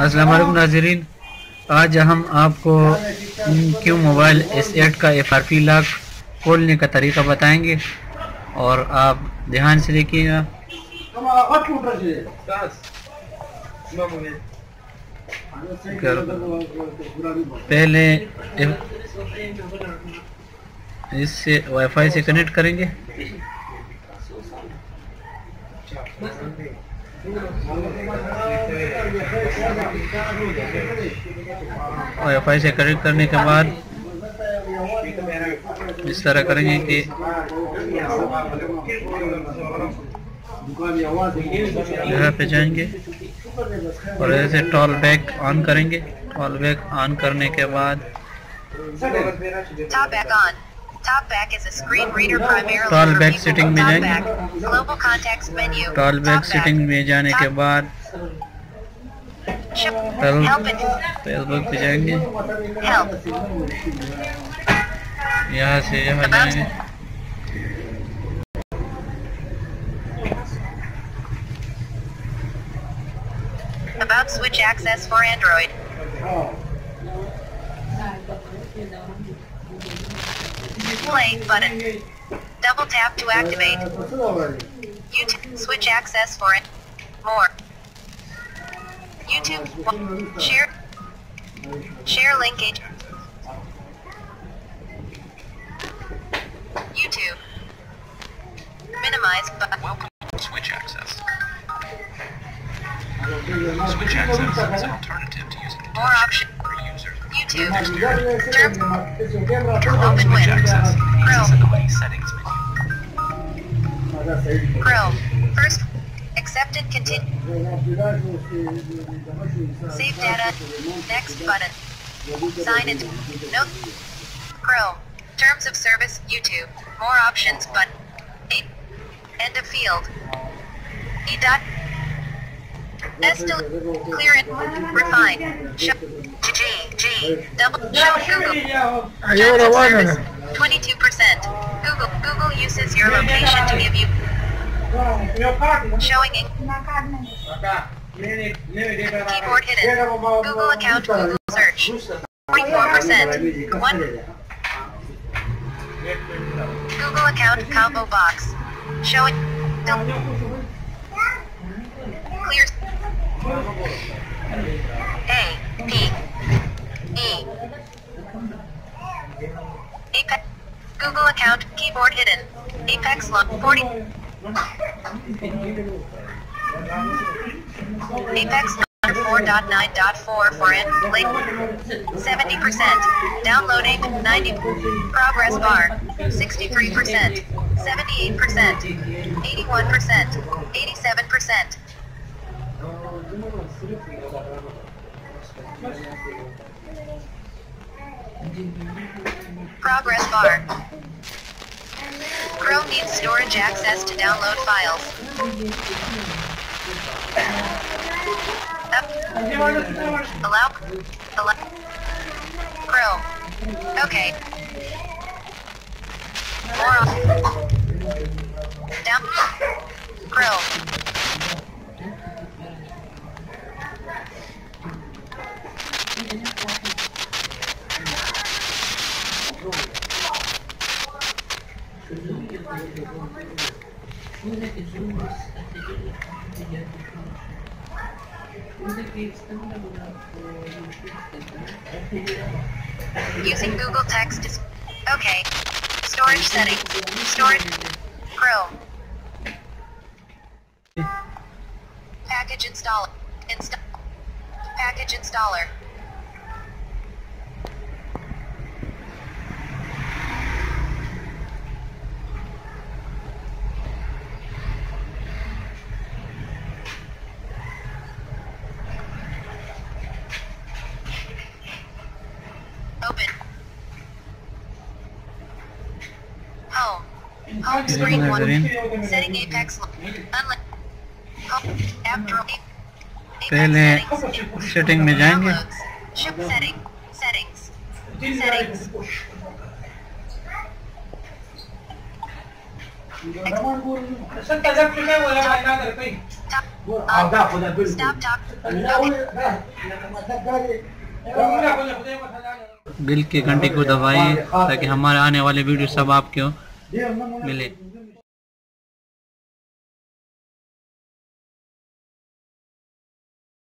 वालेकुम नाजरीन। आज हम आपको क्यों मोबाइल एस एट का एफ़ आर पी लॉक खोलने का तरीका बताएँगे और आप ध्यान से देखिएगा। पहले इससे वाईफाई से कनेक्ट करेंगे। और एफ़ आई से कनेक्ट करने के बाद इस तरह करेंगे कि जगह पे जाएँगे और ऐसे टॉल बैग ऑन करेंगे। टॉल बैग ऑन करने के बाद टॉल बैग सेटिंग में जाएँगे। टॉल बैग सेटिंग में जाने के बाद Ship. Help. Help and Facebook पे जाएंगे help. यहाँ से यहाँ जाएंगे About switch access for Android. Play button. Double tap to activate. YouTube switch access for it. More. YouTube share share linkage. YouTube. Minimize button. Welcome to Switch Access. Switch Access is an alternative to using More option. for users with YouTube. experience. Terms. Open Switch. Access the Chrome. settings menu. First. Accepted. Continue. Save data. Next button. Sign in. Note. Chrome. Terms of service. YouTube. More options. But. Eight. End of field. E dot. Estil. Clear it. Refine. Show. G. G. Double. Show Google. Terms of service. 22%. Google. Google uses your location to give you showing in keyboard hidden. Google account. Google search. 44%. One. Google account combo box. Showing. Clear. A. P. E. Apex. Google account keyboard hidden. Apex lock 40. Apex 4.9.4 for in late 70%. Downloading 90. Progress bar 63%. 78%. 81%. 87%. Progress bar. Chrome needs storage access to download files. Up. Allow. Allow. Chrome. Okay. More. Down. Chrome. Using Google Text is okay. Storage settings. Storage. Chrome. Package installer. Insta. Package installer. Home screen one. Setting apex. Unlike. After. पहले setting में जाएँगे setting settings settings bill के घंटे को दबाइए ताकि हमारे आने वाले वीडियो सब आपके milik